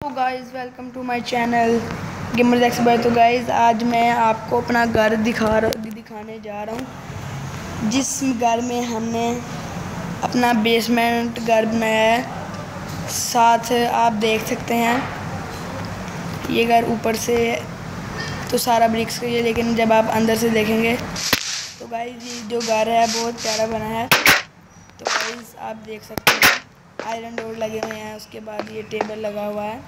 तो guys welcome to my channel gamer X bye तो guys आज मैं आपको अपना घर दिखा रहा, दिखाने जा रहा हूँ, जिस घर में हमने अपना बेसमेंट घर बनाया है। साथ आप देख सकते हैं, ये घर ऊपर से तो सारा ब्रिक्स का है लेकिन जब आप अंदर से देखेंगे तो गाइज़ ये जो घर है, बहुत प्यारा बना है। तो गाइज़ आप देख सकते हैं। आयरन डोर लगे हुए हैं, उसके बाद ये टेबल लगा हुआ है।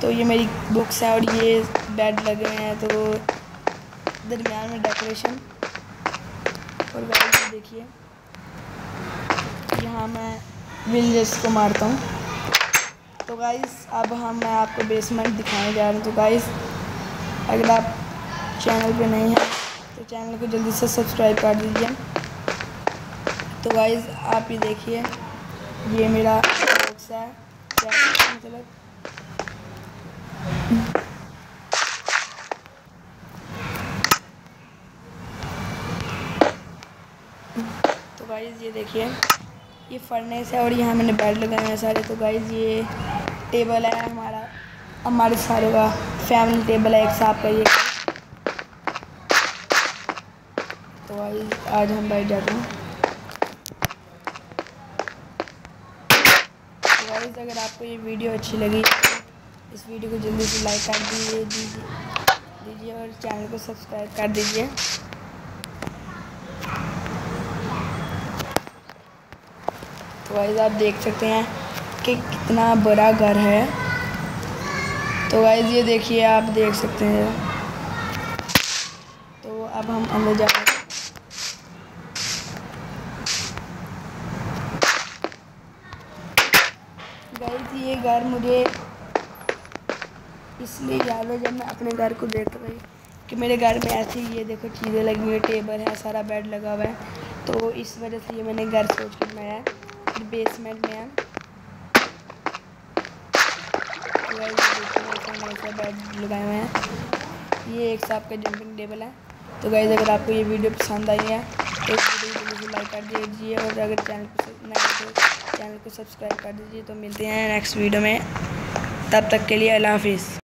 तो ये मेरी बुक्स हैं और ये बेड लगे हुए हैं तो दरमियान में डेकोरेशन। और गाइस देखिए, यहाँ मैं विलेजर्स को मारता हूँ। तो गाइस अब हम, मैं आपको बेसमेंट दिखाने जा रहा हूँ। तो गाइस अगर आप चैनल पे नहीं हैं तो चैनल को जल्दी से सब्सक्राइब कर दीजिए। तो गाइस आप ये देखिए। ये मेरा बॉक्स है। मतलब तो गाइज़ ये देखिए, ये फर्नेस है और यहाँ मैंने बेड लगाए हैं सारे। तो गाइज़ ये टेबल है हमारा, हमारे सारों का फैमिली टेबल है, एक साथ का ये। तो गाइज़ आज हम बैठ जाते हैं। गाइस अगर आपको ये वीडियो अच्छी लगी, इस वीडियो को जल्दी से लाइक कर दीजिए दीजिए और चैनल को सब्सक्राइब कर दीजिए। तो गाइस आप देख सकते हैं कि कितना बड़ा घर है। तो गाइस ये देखिए, आप देख सकते हैं। तो अब हम अंदर जा रहे हैं गई थी ये घर मुझे। इसलिए याद है जब मैं अपने घर को देख रही कि मेरे घर में ऐसी ये देखो चीज़ें लगी हुई टेबल है, सारा बेड लगा हुआ है। तो इस वजह से ये मैंने घर सोच कर बनाया, फिर बेसमेंट में है तो बेड लगाए हुए हैं। ये एक साथ का जंपिंग टेबल है। तो गाइज़ अगर आपको ये वीडियो पसंद आई है तो इस वीडियो को लाइक कर दीजिए और अगर चैनल पर नए तो चैनल को सब्सक्राइब कर दीजिए। तो मिलते हैं नेक्स्ट वीडियो में। तब तक के लिए अल्लाह हाफिज़।